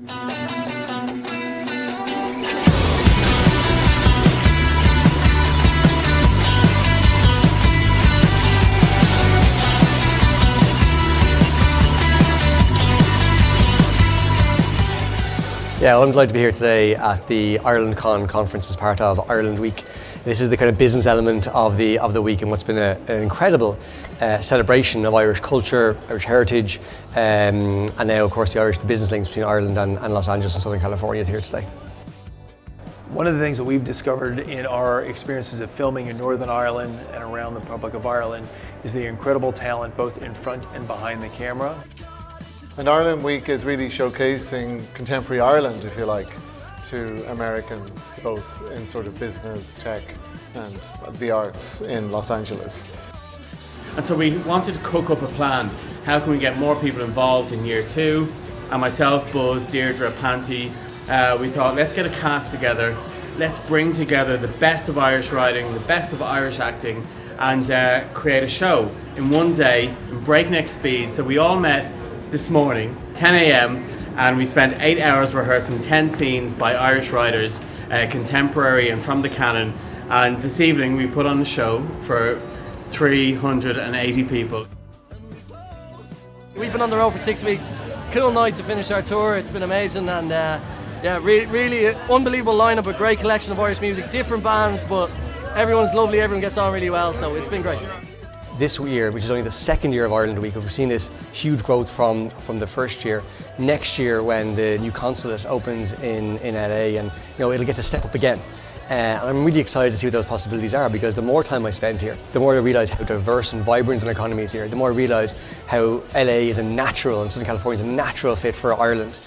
Yeah, well, I'm delighted to be here today at the Ireland Con conference as part of Ireland Week. This is the kind of business element of the of the week and what's been a, an incredible uh, celebration of Irish culture, Irish heritage, um, and now of course the Irish the business links between Ireland and, and Los Angeles and Southern California is here today. One of the things that we've discovered in our experiences of filming in Northern Ireland and around the Republic of Ireland is the incredible talent both in front and behind the camera. And Ireland Week is really showcasing contemporary Ireland, if you like, to Americans, both in sort of business, tech, and the arts in Los Angeles. And so we wanted to cook up a plan. How can we get more people involved in year two? And myself, Buzz, Deirdre, Panty, uh, we thought let's get a cast together. Let's bring together the best of Irish writing, the best of Irish acting, and uh, create a show in one day in breakneck speed. So we all met this morning, 10 a.m., and we spent eight hours rehearsing 10 scenes by Irish writers, uh, contemporary and from the canon. And this evening we put on a show for 380 people. We've been on the road for six weeks. Cool night to finish our tour. It's been amazing and uh, yeah, really, really unbelievable lineup, a great collection of Irish music, different bands, but everyone's lovely. Everyone gets on really well, so it's been great this year, which is only the second year of Ireland Week, we've seen this huge growth from, from the first year. Next year, when the new consulate opens in, in LA, and you know it'll get to step up again. Uh, I'm really excited to see what those possibilities are because the more time I spend here, the more I realise how diverse and vibrant an economy is here, the more I realise how LA is a natural and Southern California is a natural fit for Ireland.